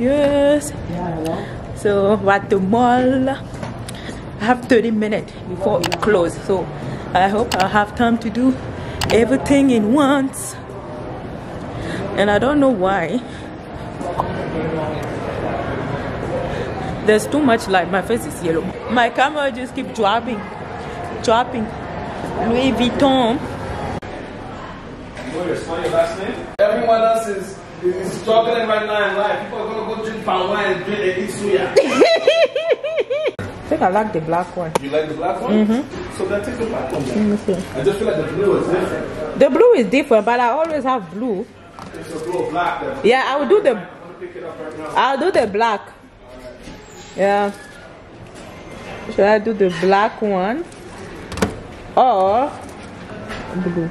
Yes. So we're at the mall. I have 30 minutes before it closes. So I hope I have time to do everything in once. And I don't know why. There's too much light. My face is yellow. My camera just keep dropping. Dropping. Louis Vuitton. Everyone else is, is struggling right now in life. People are gonna go drink palm wine and drink and eat suya. I think I like the black one. You like the black one? Mm-hmm. So then take the black one. Let me see. I just feel like the blue is different. The blue is different, but I always have blue. It's a blue or black. Then. Yeah, I will do the I'm pick it up right now. I'll do the black. Yeah. Should I do the black one? Or blue?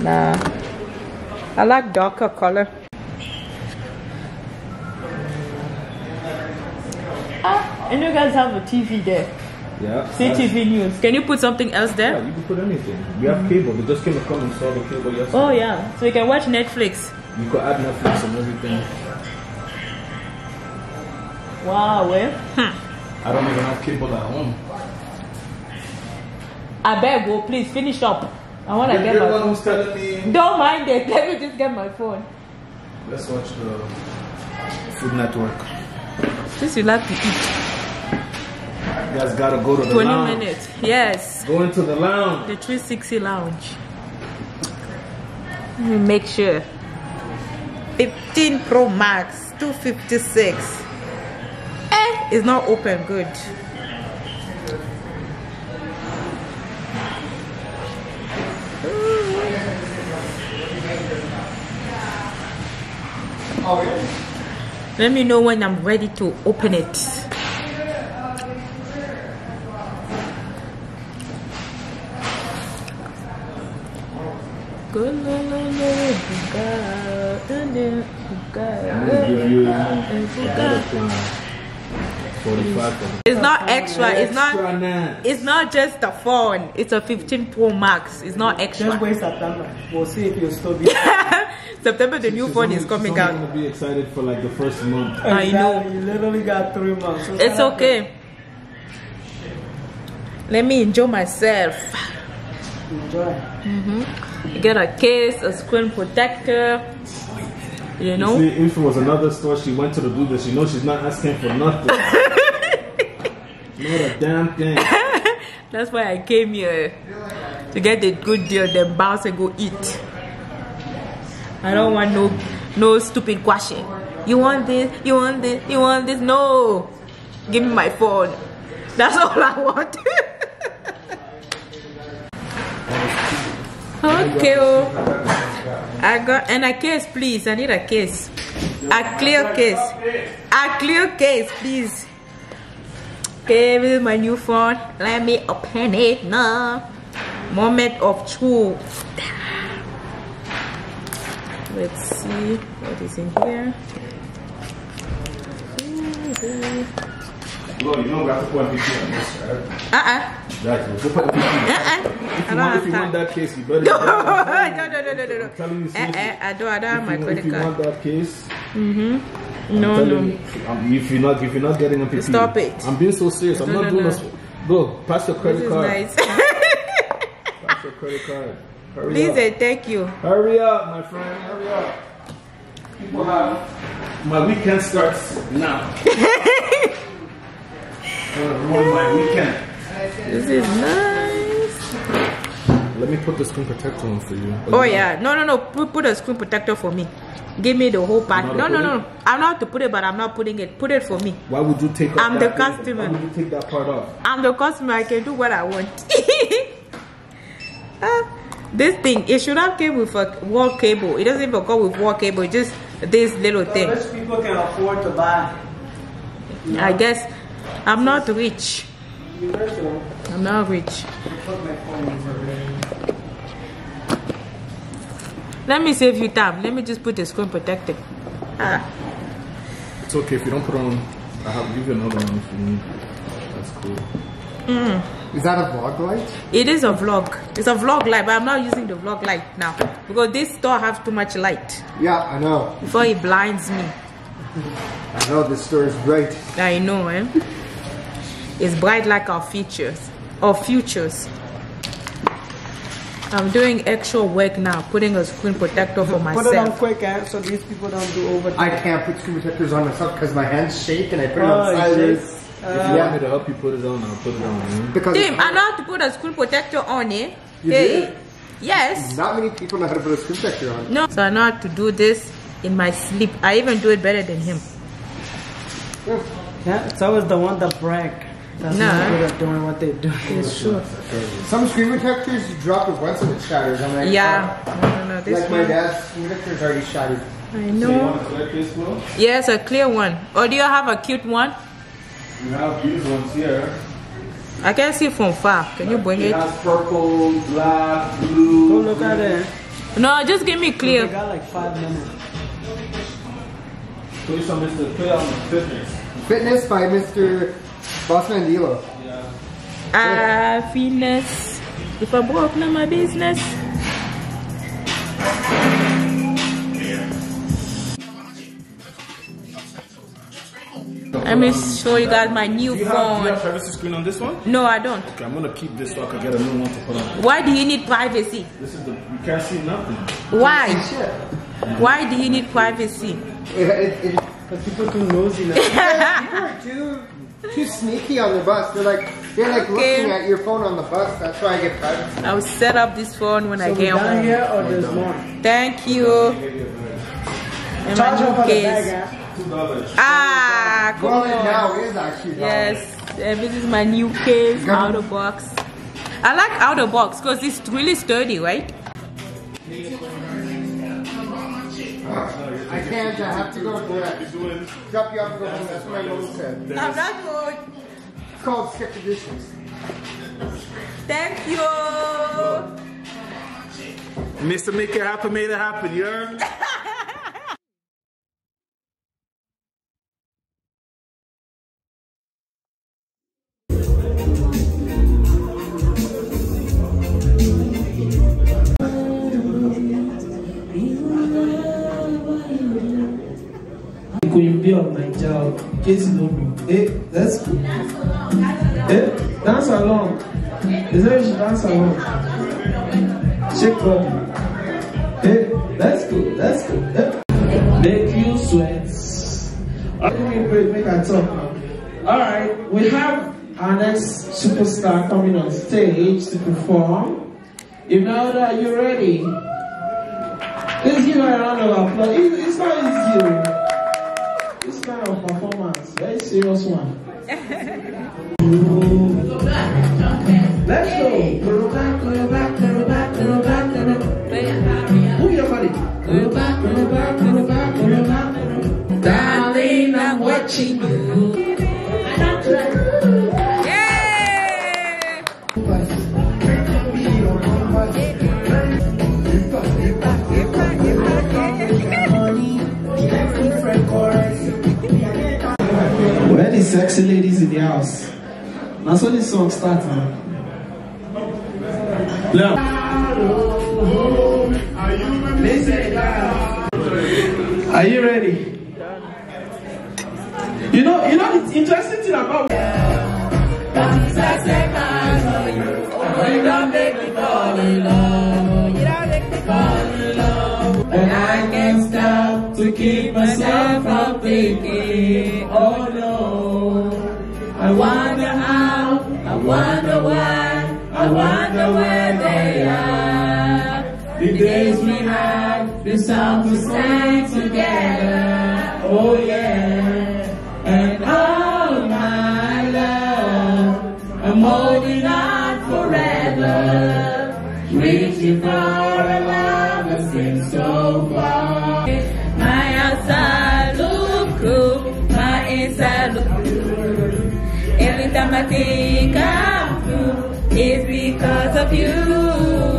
Nah. I like darker color. And you guys have a TV there. Yeah. CTV News. Can you put something else there? Yeah, you can put anything. We have cable. We just came to come and saw the cable yesterday. Oh yeah, so you can watch Netflix. You could add Netflix and everything. Wow, well. Hmm. I don't even have cable at home. I beg, go please finish up. I wanna get my the one phone. who's telling me. Don't mind it. Let me just get my phone. Let's watch the Food Network. Since you like to eat. You guys gotta go to the 20 lounge. minutes. Yes. Go into the lounge. The 360 lounge. Let me make sure. 15 Pro Max, 256. Eh, it's not open. Good. Let me know when I'm ready to open it. give you another thing. 45 for the It's not extra. It's not. It's not just a phone. It's a 15 Pro Max. It's not Just extra. wait September. We'll see if you'll still be. September, the new phone is coming she's only out. gonna be excited for like the first month. I know. You literally got three months. It's okay. Let me enjoy myself. Enjoy. Mm-hmm. Get a case, a screen protector. You know. See, if it was another store, she went to the do this. You know, she's not asking for nothing. not a damn thing. That's why I came here to get the good deal, then bounce and go eat. I don't want no no stupid question. You want this? You want this? You want this? No. Give me my phone. That's all I want. Okay. Oh. I got and a case, please. I need a case. A clear case. A clear case, please. Okay, is my new phone. Let me open it now. Moment of truth. Let's see what is in here. Well, you know we have to put MVP on this, right? Uh-uh. Right, we'll put MVP. Uh-uh. If I you, don't want, if you want that case, you better. No, no, no, no, no, no, no. I'm telling you, seriously. Uh-uh. I don't, I don't have If my you, if you want that case, No, I'm no. you, um, if you're not if you're not getting a PP, Stop it. I'm being so serious. I'm No, not no, doing no. this. Go, pass your credit This credit is card. nice. Pass your credit card. Hurry Please up. and thank you. Hurry up, my friend. Hurry up. People have my weekend starts now. Gonna ruin my weekend. This is nice. Let me put the screen protector on for you. Oh yeah, no, no, no. Put, put a screen protector for me. Give me the whole part. You No, no, put no. I'm not to put it, but I'm not putting it. Put it for me. Why would you take? I'm off the that thing? customer. Why would you take that part off? I'm the customer. I can do what I want. Ah, this thing, it should have came with a wall cable. It doesn't even come with wall cable. Just this little So thing. rich people can afford to buy. I guess I'm not rich. You. I'm not rich. Put my phone in there. Let me save you time. Let me just put the screen protector. Ah, It's okay if you don't put on. I have give you another one if you need. That's cool. Is that a vlog light? it is a vlog. It's a vlog light, but I'm not using the vlog light now because this store has too much light Yeah, I know. before it blinds me. I know this store is bright. I know, eh? It's bright like our features, our futures. I'm doing extra work now, putting a screen protector for myself Put it on quick, eh? So these people don't do overtime. I can't put screen protectors on myself because my hands shake and I put it Oh, on sideways. shit. If you want me to help you put it on, I'll put it on. man. Because Tim, I know how to put a screen protector on it. You hey, did? yes. not many people know how to put a screen protector on. No, so I know how to do this in my sleep. I even do it better than him. Yeah, it's always the one that brag. That's Nah. not good at doing what they do. It's true. Some screen protectors you drop it once and it shatters. I'm like, Yeah. oh. No, no, no. This Like my dad's screen protector is already shattered. I So you know. want to collect this one? Yes, a clear one. Or do you have a cute one? You have these ones here. I can see from far. Can you bring It it? has purple, black, blue. Go blue. look at it. No, just give me They clear. got like five minutes. Show you some Mr. Play on fitness. Fitness by Mr. Boss Mandilo. Yeah. Ah, fitness. If I broke, not my business. Let me show you guys my new Do you have, do you have phone. privacy screen on this one? No, I don't. Okay, I'm gonna keep this so I can get a new one to put on. Why do you need privacy? This is the you can't see nothing. Why? Shit. Why do you need privacy? It, it, it, But people too nosy now. people are too, too sneaky on the bus. They're like, they're like Okay. looking at your phone on the bus. That's why I get privacy. I'll set up this phone when I so we get home. here or there's more? Thank you. And Charge my new case. bag, eh? Ah, come Well, on. now is actually. Yes, and this is my new case, Got it. OtterBox. I like OtterBox because it's really sturdy, right? I can't. I have to go to that. Drop you off and go home. That's what my mom said. I'm not good. It's called SkipTheDishes. Thank you. Mr. Make It Happen made it happen, you heard? Of Naija, Casey Lono. Hey, go. Hey, dance along. You should dance along? Shake body. Hey, go, let's go. Hey. Make you sweat. Let me break, make I talk now. Alright, we have our next superstar coming on stage to perform. You know that you're ready. Let's give her a round of applause. It's, it's not easy. Oh. This kind of performance, very serious one. Let's go. Go back, go sexy ladies in the house? Now so this song starts now. Look. Are you ready? You know, you know the interesting thing about And I can't stop to keep myself from thinking, oh wonder why, I wonder where they are. The days we had, the songs we sang together, oh yeah. And all my love, I'm holding on forever. Reaching for a love that's been so far. My outside look good, my inside look good. Every time I think I'm through, it's because of you.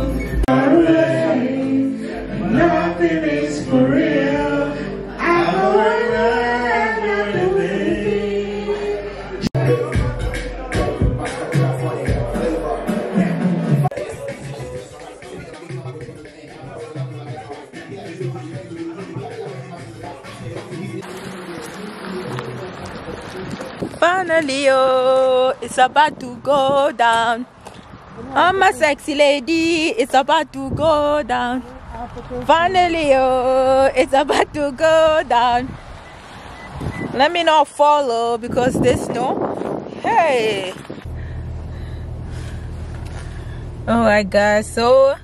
Finally, oh, it's about to go down. I'm a sexy lady. It's about to go down. Finally, oh, it's about to go down. Let me not follow because this snow. Hey. Alright, guys. So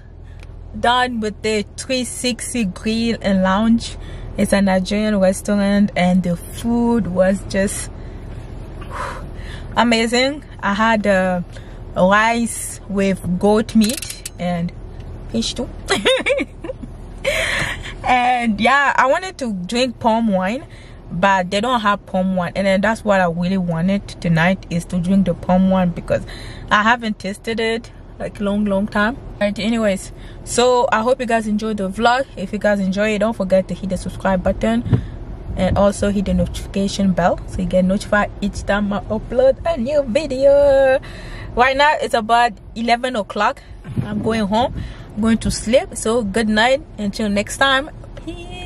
done with the 360 grill and lounge. It's a Nigerian restaurant, and the food was just amazing. I had uh, rice with goat meat and fish too. and yeah, I wanted to drink palm wine, but they don't have palm wine, and then that's what I really wanted tonight is to drink the palm wine because I haven't tasted it like long long time right anyways so i hope you guys enjoyed the vlog if you guys enjoy it don't forget to hit the subscribe button and also hit the notification bell so you get notified each time i upload a new video. Right now it's about 11 o'clock. I'm going home. I'm going to sleep. So good night. Until next time. Peace